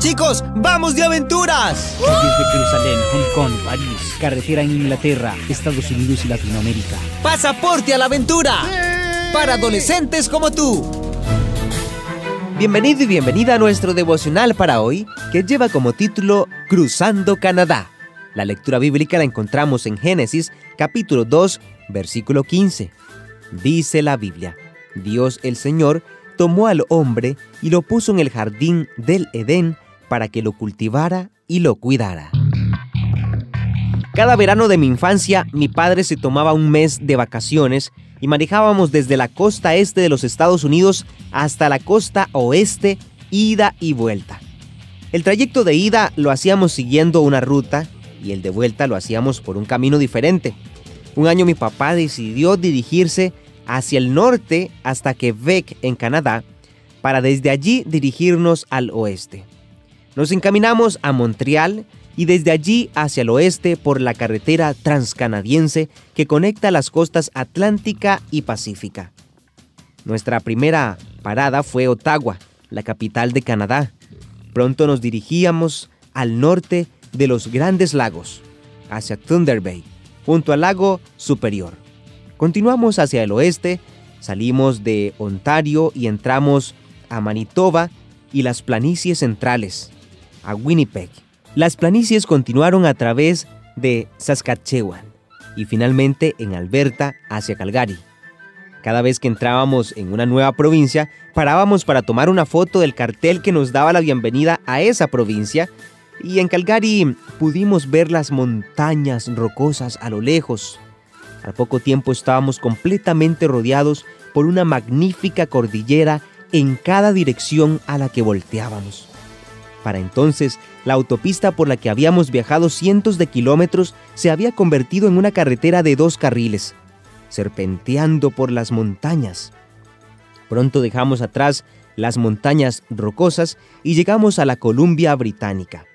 Chicos, ¡vamos de aventuras! Desde Jerusalén, Hong Kong, París, carretera en Inglaterra, Estados Unidos y Latinoamérica. ¡Pasaporte a la aventura! Para adolescentes como tú. Bienvenido y bienvenida a nuestro devocional para hoy, que lleva como título Cruzando Canadá. La lectura bíblica la encontramos en Génesis capítulo 2, versículo 15. Dice la Biblia, Dios el Señor tomó al hombre y lo puso en el jardín del Edén para que lo cultivara y lo cuidara. Cada verano de mi infancia, mi padre se tomaba un mes de vacaciones y manejábamos desde la costa este de los Estados Unidos hasta la costa oeste, ida y vuelta. El trayecto de ida lo hacíamos siguiendo una ruta y el de vuelta lo hacíamos por un camino diferente. Un año mi papá decidió dirigirse hacia el norte hasta Quebec, en Canadá, para desde allí dirigirnos al oeste. Nos encaminamos a Montreal y desde allí hacia el oeste por la carretera transcanadiense que conecta las costas Atlántica y Pacífica. Nuestra primera parada fue Ottawa, la capital de Canadá. Pronto nos dirigíamos al norte de los Grandes Lagos, hacia Thunder Bay, junto al lago Superior. Continuamos hacia el oeste, salimos de Ontario y entramos a Manitoba y las planicies centrales, a Winnipeg. Las planicies continuaron a través de Saskatchewan y finalmente en Alberta hacia Calgary. Cada vez que entrábamos en una nueva provincia, parábamos para tomar una foto del cartel que nos daba la bienvenida a esa provincia y en Calgary pudimos ver las montañas rocosas a lo lejos. Al poco tiempo estábamos completamente rodeados por una magnífica cordillera en cada dirección a la que volteábamos. Para entonces, la autopista por la que habíamos viajado cientos de kilómetros se había convertido en una carretera de dos carriles, serpenteando por las montañas. Pronto dejamos atrás las montañas rocosas y llegamos a la Columbia Británica,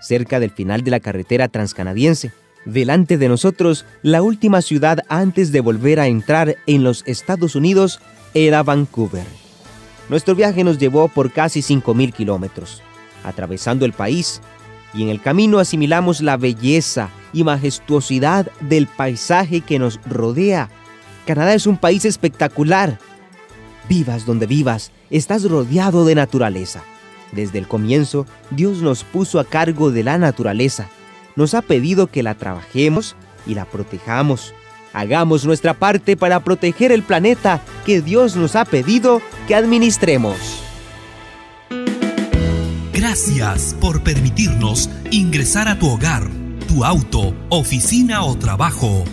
cerca del final de la carretera transcanadiense. Delante de nosotros, la última ciudad antes de volver a entrar en los Estados Unidos era Vancouver. Nuestro viaje nos llevó por casi 5.000 kilómetros, atravesando el país, y en el camino asimilamos la belleza y majestuosidad del paisaje que nos rodea. Canadá es un país espectacular. Vivas donde vivas, estás rodeado de naturaleza. Desde el comienzo, Dios nos puso a cargo de la naturaleza nos ha pedido que la trabajemos y la protejamos. Hagamos nuestra parte para proteger el planeta que Dios nos ha pedido que administremos. Gracias por permitirnos ingresar a tu hogar, tu auto, oficina o trabajo.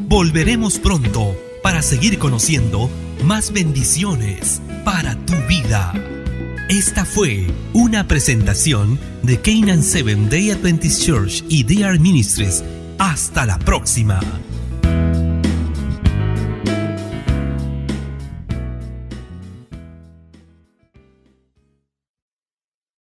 Volveremos pronto para seguir conociendo más bendiciones para tu vida. Esta fue una presentación de Canaan Seven Day Adventist Church y DR Ministries. Hasta la próxima.